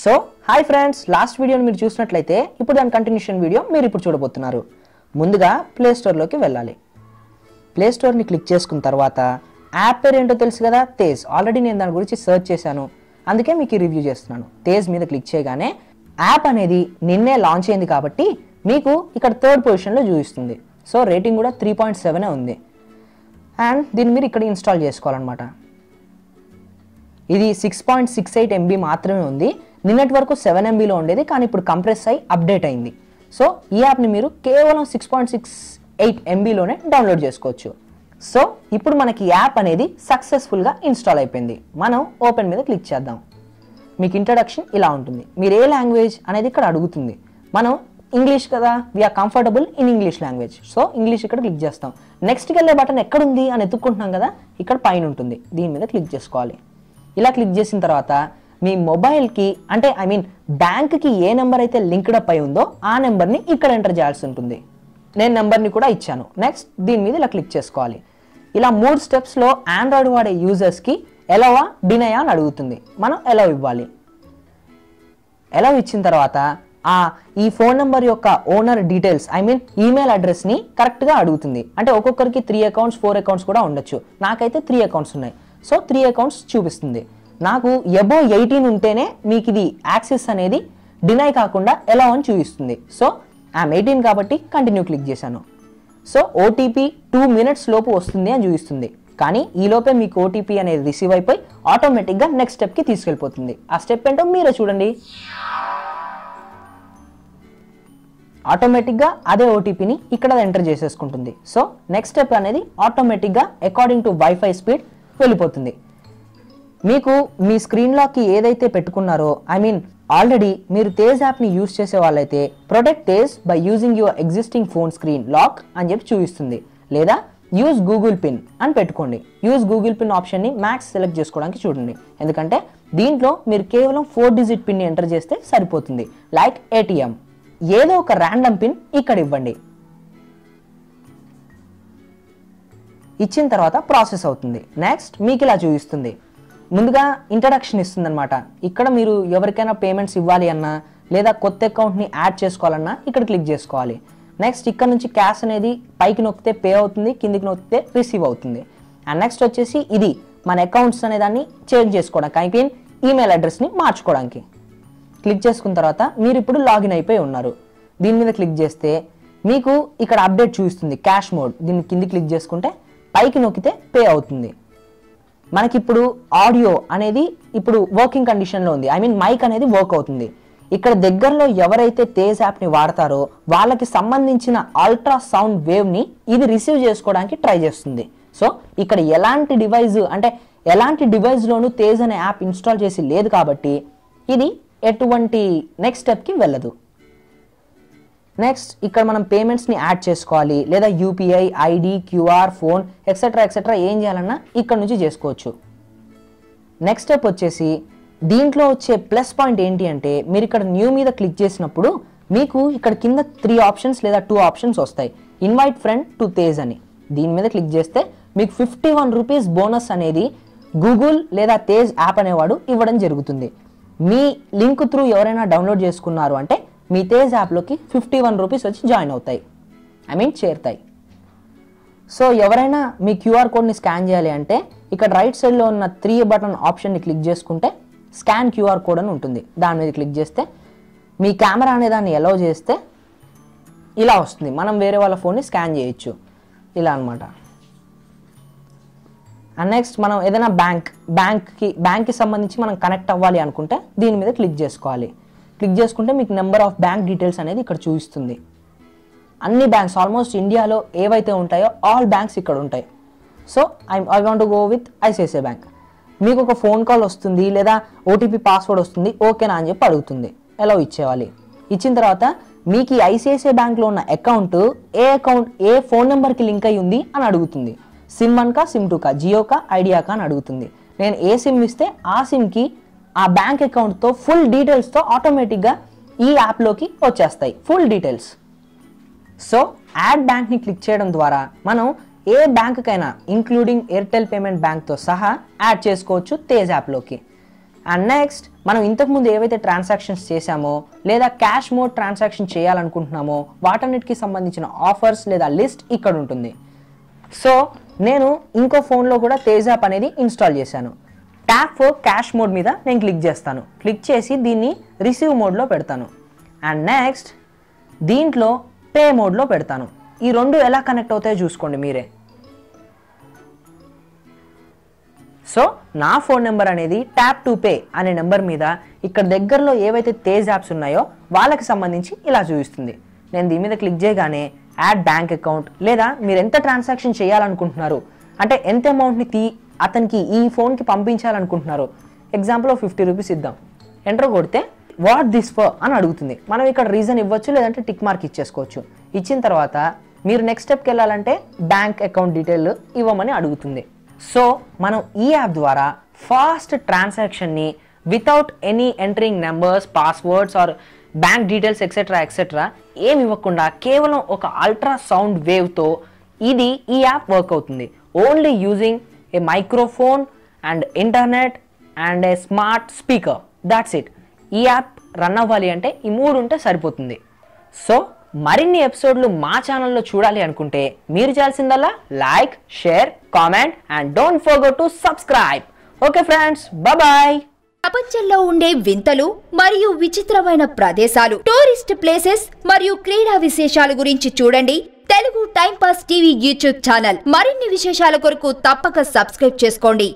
So hi friends last వీడియోని మీరు చూసినట్లయితే ఇప్పుడు దాని కంటిన్యూషన్ వీడియో మీరు ఇప్పుడు చూడబోతున్నారు. ముందుగా ప్లే స్టోర్లోకి వెళ్ళాలి. ప్లే స్టోర్ని క్లిక్ చేసుకున్న తర్వాత యాప్ పేరు ఏంటో తెలుసు కదా? తేజ్ ఆల్రెడీ నేను దాని గురించి సెర్చ్ చేశాను. అందుకే మీకు రివ్యూ చేస్తున్నాను. తేజ్ మీద క్లిక్ చేయగానే యాప్ అనేది నిన్నే లాంచ్ అయింది కాబట్టి మీకు ఇక్కడ థర్డ్ పొజిషన్లో చూపిస్తుంది. సో రేటింగ్ కూడా త్రీ పాయింట్ సెవెనే ఉంది. అండ్ దీన్ని మీరు ఇక్కడ ఇన్స్టాల్ చేసుకోవాలన్నమాట. ఇది six point six eight MB మాత్రమే ఉంది. నిన్నటి వరకు సెవెన్ ఎంబీలో ఉండేది కానీ ఇప్పుడు కంప్రెస్ అయి అప్డేట్ అయింది. సో ఈ యాప్ని మీరు కేవలం సిక్స్ పాయింట్ సిక్స్ ఎయిట్ ఎంబీలోనే డౌన్లోడ్ చేసుకోవచ్చు. సో ఇప్పుడు మనకి యాప్ అనేది సక్సెస్ఫుల్గా ఇన్స్టాల్ అయిపోయింది. మనం ఓపెన్ మీద క్లిక్ చేద్దాం. మీకు ఇంట్రడక్షన్ ఇలా ఉంటుంది. మీరు ఏ లాంగ్వేజ్ అనేది ఇక్కడ అడుగుతుంది. మనం ఇంగ్లీష్ కదా we're comfortable in English language so English ఇక్కడ క్లిక్ చేస్తాం. నెక్స్ట్కి వెళ్ళే బటన్ ఎక్కడుంది అని ఎత్తుక్కుంటున్నాం కదా ఇక్కడ పైన ఉంటుంది. దీని మీద క్లిక్ చేసుకోవాలి. ఇలా క్లిక్ చేసిన తర్వాత మీ మొబైల్కి అంటే ఐ మీన్ బ్యాంక్కి ఏ నెంబర్ అయితే లింక్డ్ అప్ అయి ఉందో ఆ నెంబర్ని ఇక్కడ ఎంటర్ చేయాల్సి ఉంటుంది. నేను నెంబర్ని కూడా ఇచ్చాను. నెక్స్ట్ దీని మీద ఇలా క్లిక్ చేసుకోవాలి. ఇలా మూడు స్టెప్స్లో ఆండ్రాయిడ్ వాడే యూజర్స్కి ఎలవా డినయా అని అడుగుతుంది. మనం ఎలా ఇవ్వాలి? ఎలా ఇచ్చిన తర్వాత ఆ ఈ ఫోన్ నెంబర్ యొక్క owner details I mean email అడ్రస్ని కరెక్ట్గా అడుగుతుంది. అంటే ఒక్కొక్కరికి త్రీ అకౌంట్స్ ఫోర్ అకౌంట్స్ కూడా ఉండొచ్చు. నాకైతే త్రీ అకౌంట్స్ ఉన్నాయి. సో త్రీ అకౌంట్స్ చూపిస్తుంది. నాకు ఎబో ఎయిటీన్ ఉంటేనే మీకు ఇది యాక్సెస్ అనేది డినై కాకుండా ఎలా అని చూపిస్తుంది. సో ఐఎమ్ ఎయిటీన్ కాబట్టి కంటిన్యూ క్లిక్ చేశాను. సో ఓటీపీ టూ మినిట్స్ లోపు వస్తుంది అని చూపిస్తుంది. కానీ ఈ లోపే మీకు ఓటీపీ అనేది రిసీవ్ అయిపోయి ఆటోమేటిక్గా నెక్స్ట్ స్టెప్కి తీసుకెళ్ళిపోతుంది. ఆ స్టెప్ ఏంటో మీరే చూడండి. ఆటోమేటిక్గా అదే ఓటీపీని ఇక్కడ ఎంటర్ చేసేసుకుంటుంది. సో నెక్స్ట్ స్టెప్ అనేది ఆటోమేటిక్గా అకార్డింగ్ టు వైఫై స్పీడ్ వెళ్ళిపోతుంది. మీకు మీ స్క్రీన్ లాక్కి ఏదైతే పెట్టుకున్నారో ఐ మీన్ ఆల్రెడీ మీరు తేజ్ యాప్ని యూజ్ చేసే వాళ్ళైతే protect Tez by using your existing phone screen lock అని చెప్పి చూపిస్తుంది. లేదా యూజ్ గూగుల్ పిన్ అని పెట్టుకోండి. యూజ్ గూగుల్ పిన్ ఆప్షన్ని మ్యాక్స్ సెలెక్ట్ చేసుకోవడానికి చూడండి. ఎందుకంటే దీంట్లో మీరు కేవలం ఫోర్ డిజిట్ పిన్ని ఎంటర్ చేస్తే సరిపోతుంది. లైక్ ఏటీఎం ఏదో ఒక ర్యాండమ్ పిన్ ఇక్కడ ఇవ్వండి. ఇచ్చిన తర్వాత ప్రాసెస్ అవుతుంది. నెక్స్ట్ మీకు ఇలా చూపిస్తుంది. ముందుగా ఇంట్రడక్షన్ ఇస్తుంది అనమాట ఇక్కడ మీరు ఎవరికైనా పేమెంట్స్ ఇవ్వాలి అన్నా లేదా కొత్త అకౌంట్ని యాడ్ చేసుకోవాలన్నా ఇక్కడ క్లిక్ చేసుకోవాలి. నెక్స్ట్ ఇక్కడ నుంచి క్యాష్ అనేది పైకి నొక్కితే పే అవుతుంది కిందికి నొక్కితే రిసీవ్ అవుతుంది. అండ్ నెక్స్ట్ వచ్చేసి ఇది మన అకౌంట్స్ అనే దాన్ని చేంజ్ చేసుకోవడానికి ఐ మీన్ ఈమెయిల్ అడ్రస్ని మార్చుకోవడానికి. క్లిక్ చేసుకున్న తర్వాత మీరు ఇప్పుడు లాగిన్ అయిపోయి ఉన్నారు. దీని మీద క్లిక్ చేస్తే మీకు ఇక్కడ అప్డేట్ చూపిస్తుంది క్యాష్ మోడ్ దీన్ని కింది క్లిక్ చేసుకుంటే పైకి నొక్కితే పే అవుతుంది. మనకిప్పుడు ఆడియో అనేది ఇప్పుడు వర్కింగ్ కండిషన్లో ఉంది. ఐ మీన్ మైక్ అనేది వర్క్ అవుతుంది. ఇక్కడ దగ్గరలో ఎవరైతే తేజ్ యాప్ని వాడతారో వాళ్ళకి సంబంధించిన అల్ట్రా సౌండ్ వేవ్ని ఇది రిసీవ్ చేసుకోవడానికి ట్రై చేస్తుంది. సో ఇక్కడ ఎలాంటి డివైజ్ అంటే ఎలాంటి డివైస్లోనూ తేజ్ అనే యాప్ ఇన్స్టాల్ చేసి లేదు కాబట్టి ఇది ఎటువంటి నెక్స్ట్ స్టెప్కి వెళ్ళదు. నెక్స్ట్ ఇక్కడ మనం పేమెంట్స్ని యాడ్ చేసుకోవాలి. లేదా UPI ID QR phone etcetera etcetera ఏం చేయాలన్నా ఇక్కడ నుంచి చేసుకోవచ్చు. నెక్స్ట్ స్టెప్ వచ్చేసి దీంట్లో వచ్చే ప్లస్ పాయింట్ ఏంటి అంటే మీరు ఇక్కడ న్యూ మీద క్లిక్ చేసినప్పుడు మీకు ఇక్కడ కింద త్రీ ఆప్షన్స్ లేదా టూ ఆప్షన్స్ వస్తాయి. ఇన్వైట్ ఫ్రెండ్ టు తేజ్ అని. దీని మీద క్లిక్ చేస్తే మీకు ఫిఫ్టీ వన్ రూపీస్ బోనస్ అనేది గూగుల్ లేదా తేజ్ యాప్ అనేవాడు ఇవ్వడం జరుగుతుంది. మీ లింక్ త్రూ ఎవరైనా డౌన్లోడ్ చేసుకున్నారు అంటే మీ తేజ్ యాప్లోకి ఫిఫ్టీ వన్ రూపీస్ వచ్చి జాయిన్ అవుతాయి. ఐ మీన్ చేరుతాయి. సో ఎవరైనా మీ క్యూఆర్ కోడ్ని స్కాన్ చేయాలి అంటే ఇక్కడ రైట్ సైడ్లో ఉన్న త్రీ బటన్ ఆప్షన్ని క్లిక్ చేసుకుంటే స్కాన్ క్యూఆర్ కోడ్ అని ఉంటుంది. దాని మీద క్లిక్ చేస్తే మీ కెమెరా అనే దాన్ని ఎలవ్ చేస్తే ఇలా వస్తుంది. మనం వేరే వాళ్ళ ఫోన్ని స్కాన్ చేయొచ్చు. ఇలా అనమాట అండ్ నెక్స్ట్ మనం ఏదైనా బ్యాంక్ బ్యాంక్కి బ్యాంక్కి సంబంధించి మనం కనెక్ట్ అవ్వాలి అనుకుంటే దీని మీద క్లిక్ చేసుకోవాలి. క్లిక్ చేసుకుంటే మీకు నెంబర్ ఆఫ్ బ్యాంక్ డీటెయిల్స్ అనేది ఇక్కడ చూపిస్తుంది. అన్ని బ్యాంక్స్ ఆల్మోస్ట్ ఇండియాలో ఏవైతే ఉంటాయో ఆల్ బ్యాంక్స్ ఇక్కడ ఉంటాయి. So I I want go with ICICI bank మీకు ఒక ఫోన్ కాల్ వస్తుంది లేదా ఓటీపీ పాస్వర్డ్ వస్తుంది ఓకేనా అని చెప్పి అడుగుతుంది. ఎలా ఇచ్చేవాలి. ఇచ్చిన తర్వాత మీకు ఈ ఐసిఐసిఐ బ్యాంక్లో ఉన్న అకౌంట్ ఏ అకౌంట్ ఏ ఫోన్ నెంబర్కి లింక్ అయి ఉంది అని అడుగుతుంది. సిమ్ వన్ కా సిమ్ టూ కా జియోకా ఐడియాకా అని అడుగుతుంది. నేను ఏ సిమ్ ఇస్తే ఆ సిమ్కి ఆ బ్యాంక్ అకౌంట్తో ఫుల్ డీటెయిల్స్తో ఆటోమేటిక్గా ఈ యాప్లోకి వచ్చేస్తాయి. ఫుల్ డీటెయిల్స్ సో యాడ్ బ్యాంక్ని క్లిక్ చేయడం ద్వారా మనం ఏ బ్యాంకుకైనా ఇంక్లూడింగ్ ఎయిర్టెల్ పేమెంట్ బ్యాంక్తో సహా యాడ్ చేసుకోవచ్చు తేజ్ యాప్లోకి అండ్ నెక్స్ట్ మనం ఇంతకుముందు ఏవైతే ట్రాన్సాక్షన్స్ చేశామో లేదా క్యాష్ మోడ్ ట్రాన్సాక్షన్ చేయాలనుకుంటున్నామో వాటన్నిటికి సంబంధించిన ఆఫర్స్ లేదా లిస్ట్ ఇక్కడ ఉంటుంది. సో నేను ఇంకో ఫోన్లో కూడా తేజ్ యాప్ అనేది ఇన్స్టాల్ చేశాను. ట్యాప్ ఫోర్ క్యాష్ మోడ్ మీద నేను క్లిక్ చేస్తాను. క్లిక్ చేసి దీన్ని రిసీవ్ మోడ్లో పెడతాను. అండ్ నెక్స్ట్ దీంట్లో పే మోడ్లో పెడతాను. ఈ రెండు ఎలా కనెక్ట్ అవుతాయో చూసుకోండి మీరే. సో నా ఫోన్ నెంబర్ అనేది ట్యాప్ టు పే అనే నెంబర్ మీద ఇక్కడ దగ్గరలో ఏవైతే తేజ్ యాప్స్ ఉన్నాయో వాళ్ళకి సంబంధించి ఇలా చూపిస్తుంది. నేను దీని మీద క్లిక్ చేయగానే యాడ్ బ్యాంక్ అకౌంట్ లేదా మీరు ఎంత ట్రాన్సాక్షన్ చేయాలనుకుంటున్నారు? అంటే ఎంత అమౌంట్ని తీ అతనికి ఈ ఫోన్కి పంపించాలనుకుంటున్నారు. ఎగ్జాంపుల్ ఫిఫ్టీ రూపీస్ ఇద్దాం. ఎంటర్ కొడితే వాట్ దిస్ ఫర్ అని అడుగుతుంది. మనం ఇక్కడ రీజన్ ఇవ్వచ్చు లేదంటే టిక్ మార్క్ ఇచ్చేసుకోవచ్చు. ఇచ్చిన తర్వాత మీరు నెక్స్ట్ స్టెప్కి వెళ్ళాలంటే బ్యాంక్ అకౌంట్ డీటెయిల్ ఇవ్వమని అడుగుతుంది. సో మనం ఈ యాప్ ద్వారా fast ట్రాన్సాక్షన్ని without any entering numbers passwords or bank details etcetera etcetera ఏమి ఇవ్వకుండా కేవలం ఒక అల్ట్రా సౌండ్ వేవ్తో ఇది ఈ యాప్ వర్క్ అవుతుంది. Only using a microphone and internet and a smart speaker that's it ఈ యాప్ రన్ అవ్వాలి అంటే ఈ మూడు ఉంటే సరిపోతుంది. సో మరిన్ని ఎపిసోడ్లు మా ఛానల్లో చూడాలి అనుకుంటే మీరు చేయాల్సిందల్లా like share comment and don't forget to subscribe. Okay friends bye ప్రపంచంలో ఉండే వింతలు మరియు విచిత్రమైన ప్రదేశాలు టూరిస్ట్ ప్లేసెస్ మరియు క్రీడా విశేషాల గురించి చూడండి. Telugu time pass TV YouTube channel. మరిన్ని విశేషాల కొరకు తప్పక సబ్స్క్రైబ్ చేసుకోండి.